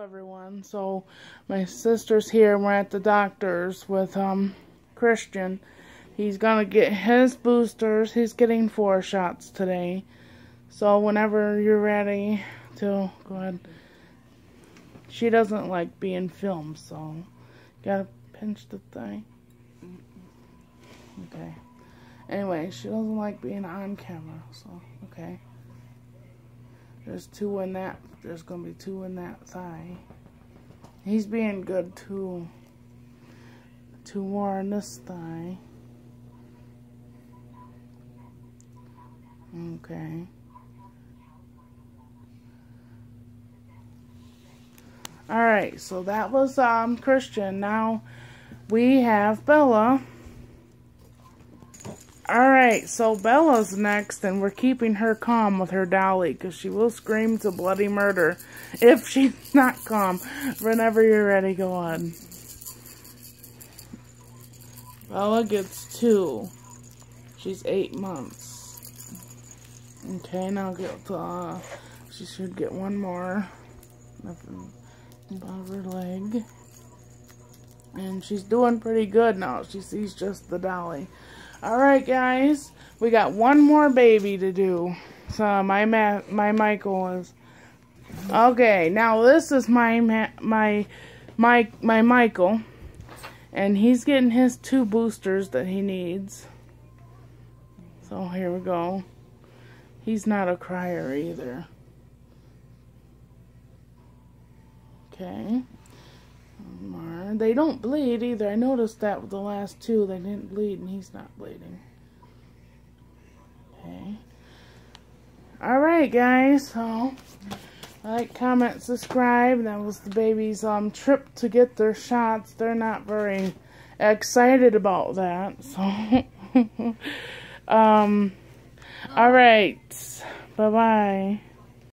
everyone. So my sister's here. We're at the doctor's with um Christian. He's gonna get his boosters. He's getting four shots today. So whenever you're ready to go ahead. She doesn't like being filmed, so gotta pinch the thing. Okay. Anyway, she doesn't like being on camera, so okay. There's two in that. There's gonna be two in that thigh. He's being good too. Two more in this thigh. Okay. Alright, so that was um Christian. Now we have Bella. Alright, so Bella's next, and we're keeping her calm with her dolly, because she will scream to bloody murder if she's not calm. Whenever you're ready, go on. Bella gets two. She's eight months. Okay, now get the, uh, she should get one more. Nothing above her leg. And she's doing pretty good now. She sees just the dolly. Alright, guys. We got one more baby to do. So, my ma my Michael is... Okay, now this is my my my my Michael. And he's getting his two boosters that he needs. So, here we go. He's not a crier either. Okay. They don't bleed either. I noticed that with the last two. They didn't bleed, and he's not bleeding. Okay. Alright, guys. So, like, comment, subscribe. That was the baby's um trip to get their shots. They're not very excited about that. So, um, alright. Bye-bye.